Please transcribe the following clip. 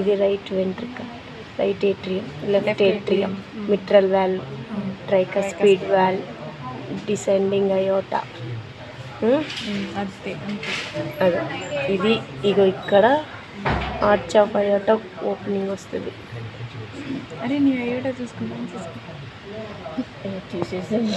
ఇది right ventricle right atrium left atrium atrium. Mitral valve tricuspid valve descending aorta అదే. ఇది ఇగో ఇక్కడ arch of iota opening వస్తుంది. అరే నీ అయ్యోటా చూసుకుంటాను చూసేసాను